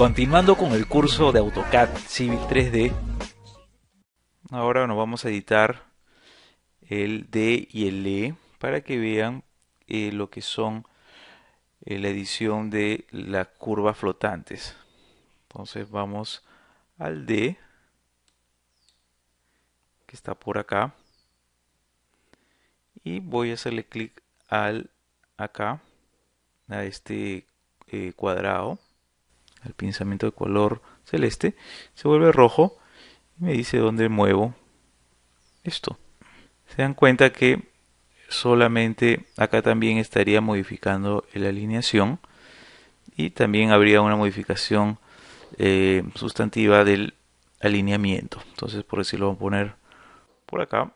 Continuando con el curso de AutoCAD Civil 3D, ahora nos vamos a editar el D y el E para que vean eh, lo que son eh, la edición de las curvas flotantes. Entonces vamos al D, que está por acá, y voy a hacerle clic al acá, a este eh, cuadrado el pinzamiento de color celeste, se vuelve rojo y me dice dónde muevo esto. Se dan cuenta que solamente acá también estaría modificando la alineación y también habría una modificación eh, sustantiva del alineamiento. Entonces, por decirlo, vamos a poner por acá.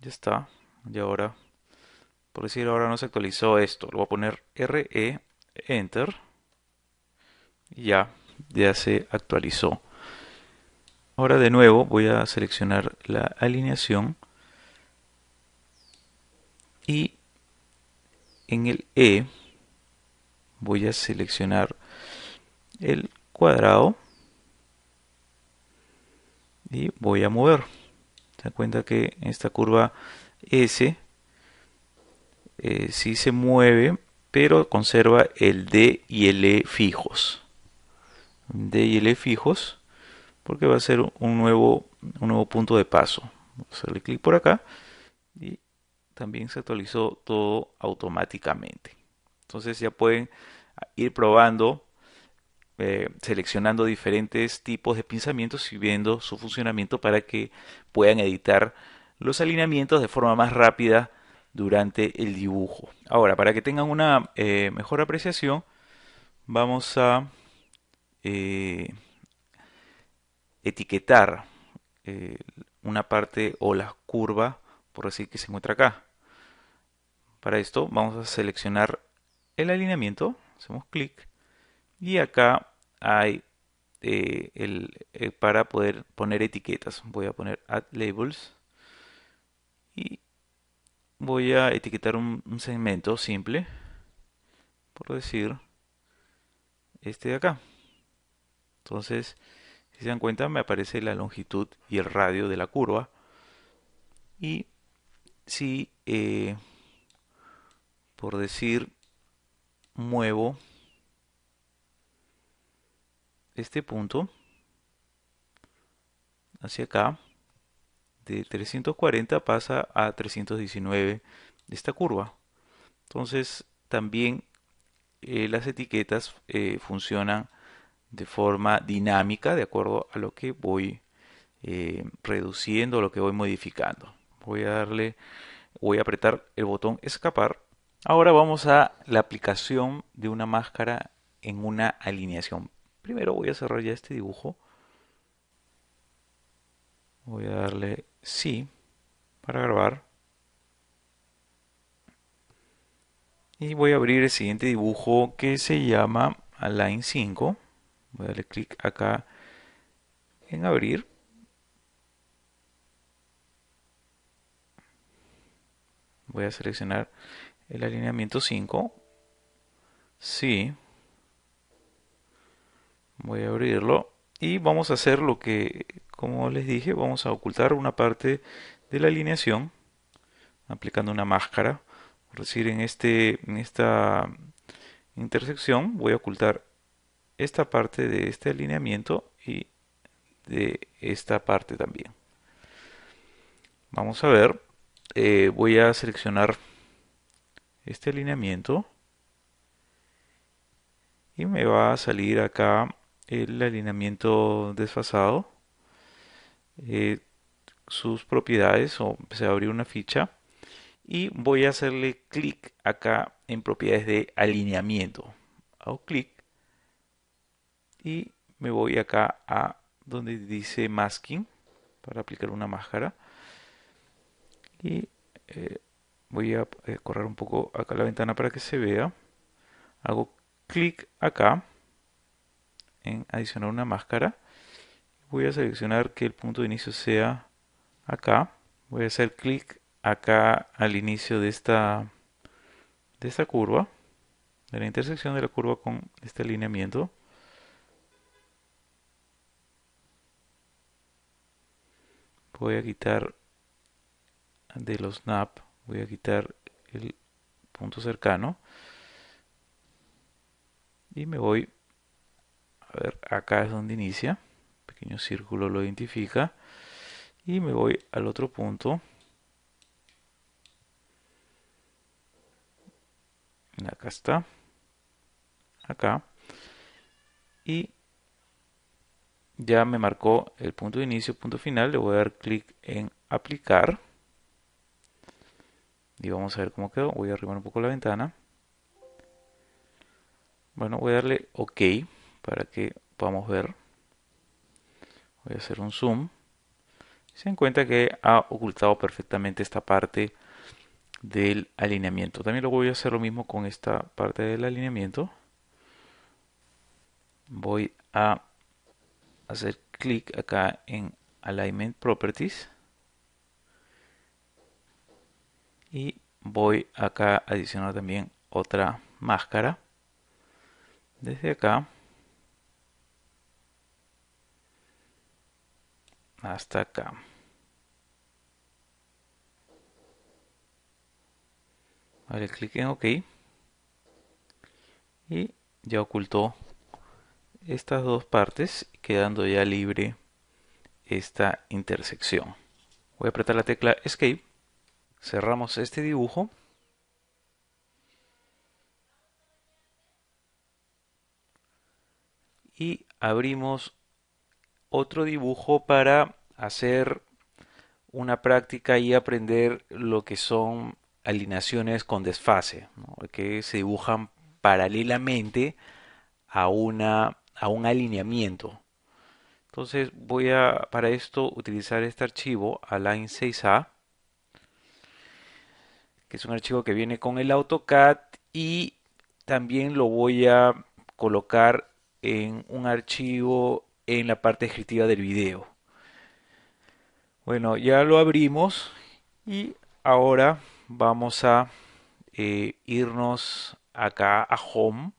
Ya está. Y ahora, por decir, ahora no se actualizó esto. Lo voy a poner RE enter ya, ya se actualizó. Ahora de nuevo voy a seleccionar la alineación y en el E voy a seleccionar el cuadrado y voy a mover. Se da cuenta que esta curva S eh, si se mueve pero conserva el D y el E fijos. D y el E fijos, porque va a ser un nuevo, un nuevo punto de paso. Vamos a hacerle clic por acá y también se actualizó todo automáticamente. Entonces ya pueden ir probando, eh, seleccionando diferentes tipos de pinzamientos y viendo su funcionamiento para que puedan editar los alineamientos de forma más rápida durante el dibujo. Ahora, para que tengan una eh, mejor apreciación, vamos a eh, etiquetar eh, una parte o la curva, por decir que se encuentra acá. Para esto vamos a seleccionar el alineamiento, hacemos clic y acá hay el, para poder poner etiquetas. Voy a poner add labels y voy a etiquetar un, segmento simple, por decir, este de acá. Entonces, si se dan cuenta, me aparece la longitud y el radio de la curva. Y si, eh, por decir, muevo este punto hacia acá, de 340 pasa a 319 de esta curva. Entonces también eh, las etiquetas eh, funcionan de forma dinámica de acuerdo a lo que voy eh, reduciendo, lo que voy modificando. Voy a darle, voy a apretar el botón escapar. Ahora vamos a la aplicación de una máscara en una alineación. Primero voy a cerrar ya este dibujo. Voy a darle sí para grabar. Y voy a abrir el siguiente dibujo que se llama Align 5. Voy a darle clic acá en abrir. Voy a seleccionar el alineamiento 5. Sí. Voy a abrirlo. Y vamos a hacer lo que como les dije, vamos a ocultar una parte de la alineación aplicando una máscara. Por decir, en, este, en esta intersección voy a ocultar esta parte de este alineamiento y de esta parte también. Vamos a ver, eh, voy a seleccionar este alineamiento y me va a salir acá el alineamiento desfasado eh, sus propiedades o se va una ficha y voy a hacerle clic acá en propiedades de alineamiento. Hago clic y me voy acá a donde dice masking para aplicar una máscara y eh, voy a eh, correr un poco acá la ventana para que se vea. Hago clic acá en adicionar una máscara voy a seleccionar que el punto de inicio sea acá. Voy a hacer clic acá al inicio de esta, de esta curva. de la intersección de la curva con este alineamiento. Voy a quitar de los snap, voy a quitar el punto cercano y me voy a ver acá es donde inicia. Pequeño círculo lo identifica. Y me voy al otro punto. Acá está. Acá. Y ya me marcó el punto de inicio punto final. Le voy a dar clic en aplicar. Y vamos a ver cómo quedó. Voy a arrimar un poco la ventana. Bueno voy a darle ok para que podamos ver. Voy a hacer un zoom. Se dan cuenta que ha ocultado perfectamente esta parte del alineamiento. También lo voy a hacer lo mismo con esta parte del alineamiento. Voy a hacer clic acá en alignment properties. Y voy acá a adicionar también otra máscara. Desde acá hasta acá. Vale clic en ok. Y ya ocultó estas dos partes quedando ya libre esta intersección. Voy a apretar la tecla escape. Cerramos este dibujo. Y abrimos otro dibujo para hacer una práctica y aprender lo que son alineaciones con desfase, que se dibujan paralelamente a, una, a un alineamiento. Entonces voy a para esto utilizar este archivo align 6a que es un archivo que viene con el AutoCAD y también lo voy a colocar en un archivo en la parte descriptiva del video. Bueno, ya lo abrimos y ahora vamos a eh, irnos acá a Home,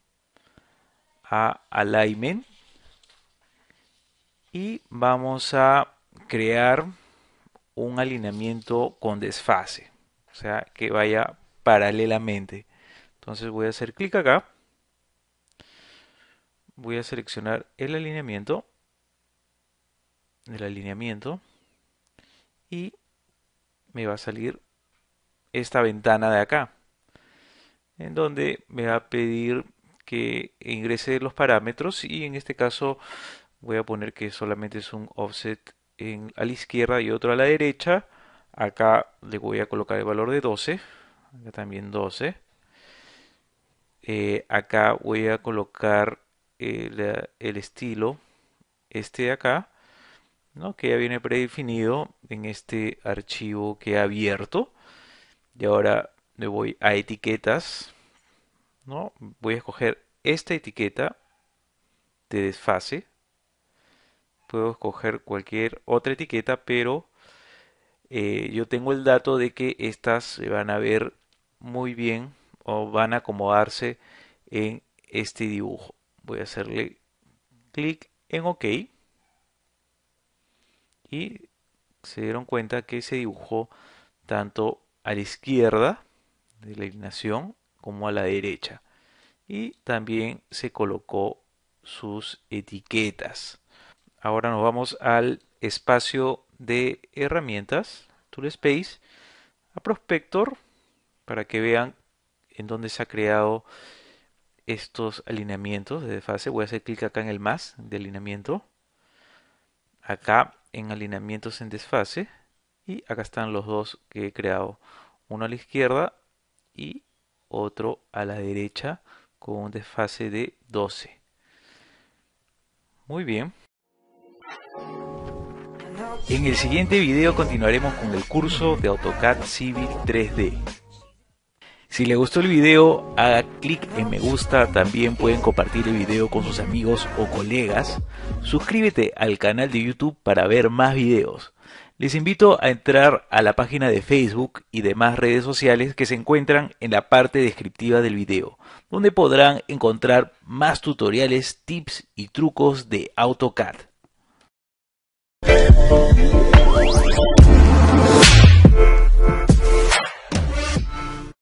a Alignment y vamos a crear un alineamiento con desfase, o sea, que vaya paralelamente. Entonces voy a hacer clic acá voy a seleccionar el alineamiento el alineamiento y me va a salir esta ventana de acá en donde me va a pedir que ingrese los parámetros y en este caso voy a poner que solamente es un offset a la izquierda y otro a la derecha. Acá le voy a colocar el valor de 12 acá también 12 eh, acá voy a colocar el, estilo este de acá, ¿no? que ya viene predefinido en este archivo que he abierto. Y ahora me voy a etiquetas, ¿no? voy a escoger esta etiqueta de desfase. Puedo escoger cualquier otra etiqueta, pero eh, yo tengo el dato de que estas se van a ver muy bien o van a acomodarse en este dibujo voy a hacerle clic en OK y se dieron cuenta que se dibujó tanto a la izquierda de la alineación como a la derecha y también se colocó sus etiquetas ahora nos vamos al espacio de herramientas Tool Space a Prospector para que vean en dónde se ha creado estos alineamientos de fase. Voy a hacer clic acá en el más de alineamiento. Acá en alineamientos en desfase. Y acá están los dos que he creado. Uno a la izquierda y otro a la derecha con un desfase de 12. Muy bien. En el siguiente video continuaremos con el curso de AutoCAD Civil 3D. Si le gustó el video, haga clic en me gusta, también pueden compartir el video con sus amigos o colegas. Suscríbete al canal de YouTube para ver más videos. Les invito a entrar a la página de Facebook y demás redes sociales que se encuentran en la parte descriptiva del video, donde podrán encontrar más tutoriales, tips y trucos de AutoCAD.